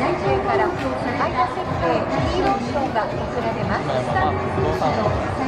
来週から最多設定ヒーロー賞が送られます。